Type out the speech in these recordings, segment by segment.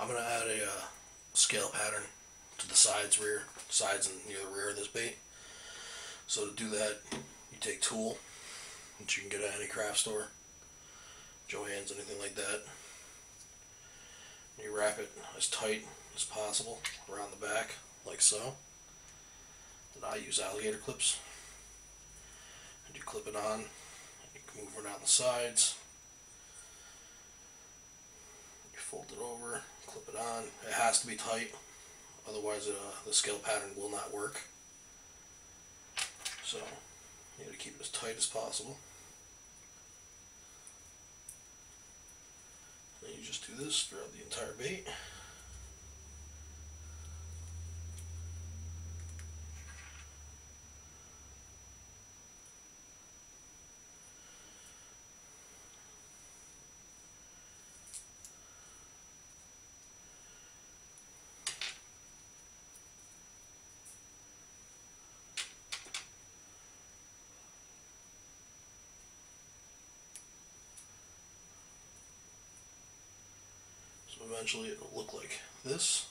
I'm gonna add a uh, scale pattern to the sides, rear, sides and near the rear of this bait. So to do that, you take tulle, which you can get at any craft store, Joann's, anything like that. You wrap it as tight as possible around the back, like so. And I use alligator clips. And you clip it on, you can move down the sides. You fold it over, clip it on. It has to be tight, otherwise uh, the scale pattern will not work. So you need to keep it as tight as possible. And you just do this throughout the entire bait. So eventually it will look like this.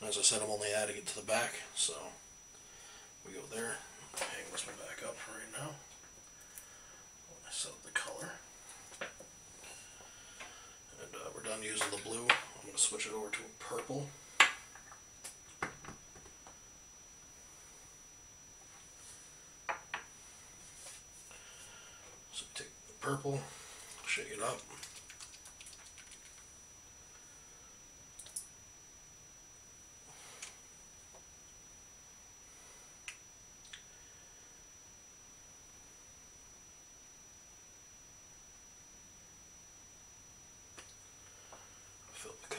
And as I said, I'm only adding it to the back, so we go there. Hang this one back up right now. I set up the color. And uh, we're done using the blue. I'm going to switch it over to a purple. So take the purple, shake it up.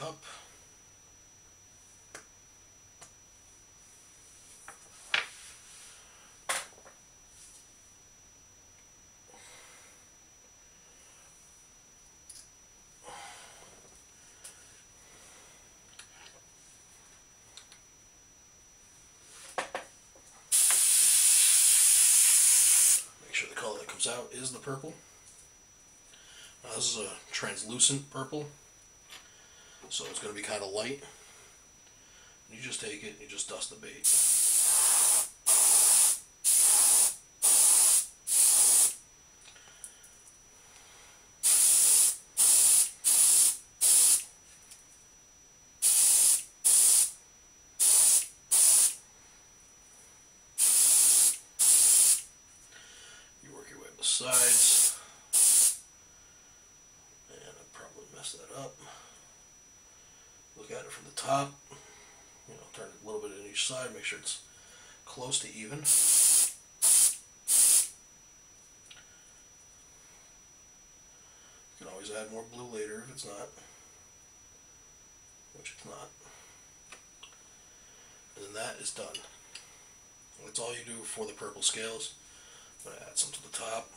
Make sure the color that comes out is the purple. This is a translucent purple, so it's going to be kind of light. You just take it and you just dust the bait. You work your way up the sides. And I probably messed that up. Look at it from the top. You know, turn a little bit on each side, make sure it's close to even. You can always add more blue later if it's not. Which it's not. And then that is done. That's all you do for the purple scales. I'm going to add some to the top.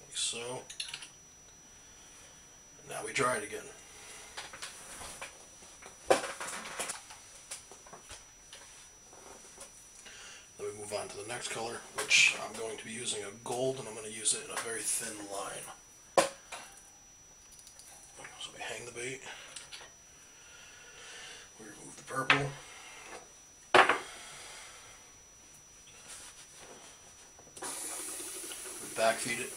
Like so. Now we try it again. Then we move on to the next color, which I'm going to be using a gold, and I'm going to use it in a very thin line. So we hang the bait. We remove the purple. We backfeed it.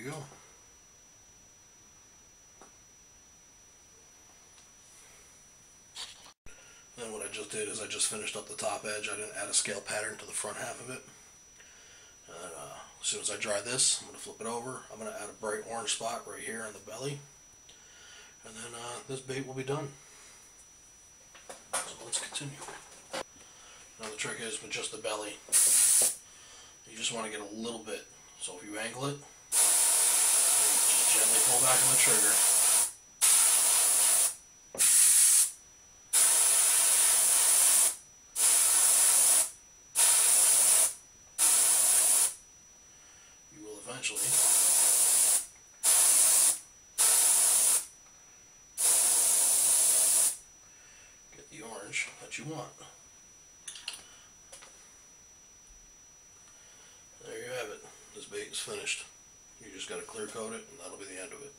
You go. Then what I just did is I just finished up the top edge. I didn't add a scale pattern to the front half of it. And uh, as soon as I dry this, I'm going to flip it over. I'm going to add a bright orange spot right here on the belly. And then uh, this bait will be done. So let's continue. Now the trick is with just the belly, you just want to get a little bit. So if you angle it, pull back on the trigger. You will eventually get the orange that you want. There you have it. This bait is finished. You just got to clear coat it and that'll be the end of it.